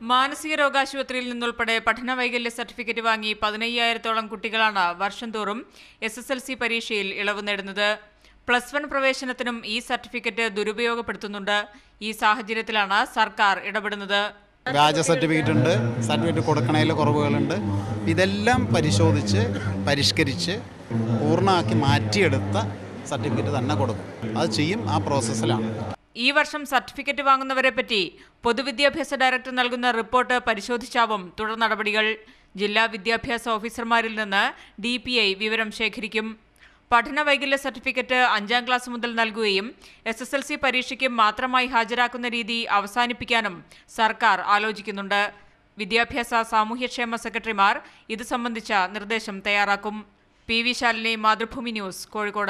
മാനസിക രോഗാശുപത്രിയിൽ നിന്നുൾപ്പെടെ പഠന വൈകല്യ സർട്ടിഫിക്കറ്റ് വാങ്ങി പതിനയ്യായിരത്തോളം കുട്ടികളാണ് വർഷം തോറും എസ് എസ് എൽ സി പരീക്ഷയിൽ ഇളവ് നേടുന്നത്. പ്ലസ് വൺ പ്രവേശനത്തിനും ഈ സർട്ടിഫിക്കറ്റ് ദുരുപയോഗപ്പെടുത്തുന്നുണ്ട്. ഈ സാഹചര്യത്തിലാണ് സർക്കാർ ഇടപെടുന്നത്. വ്യാജ സർട്ടിഫിക്കറ്റ് ഉണ്ട് സർട്ടിഫിക്കറ്റ് കൊടുക്കണതിൽ കുറവുകളുണ്ട്. ഇതെല്ലാം പരിശോധിച്ച് പരിഷ്കരിച്ച് പൂർണമാക്കി മാറ്റിയെടുത്ത സർട്ടിഫിക്കറ്റ് തന്നെ കൊടുക്കും. അത് ചെയ്യും ആ പ്രോസസ്സിലാണ് ഈ വർഷം സർട്ടിഫിക്കറ്റ് വാങ്ങുന്നവരെ പറ്റി പൊതുവിദ്യാഭ്യാസ ഡയറക്ടർ നൽകുന്ന റിപ്പോർട്ട് പരിശോധിച്ചാവും തുടർ നടപടികൾ. ജില്ലാ വിദ്യാഭ്യാസ ഓഫീസർമാരിൽ നിന്ന് ഡി വിവരം ശേഖരിക്കും. പഠന വൈകല്യ സർട്ടിഫിക്കറ്റ് അഞ്ചാം ക്ലാസ് മുതൽ നൽകുകയും എസ് എസ് എൽ സി പരീക്ഷയ്ക്ക് മാത്രമായി ഹാജരാക്കുന്ന രീതി അവസാനിപ്പിക്കാനും സർക്കാർ ആലോചിക്കുന്നുണ്ട്. വിദ്യാഭ്യാസ സാമൂഹ്യക്ഷേമ സെക്രട്ടറിമാർ ഇത് സംബന്ധിച്ച നിർദ്ദേശം തയ്യാറാക്കും. P V Shalini Mathrubhumi news Kozhikode.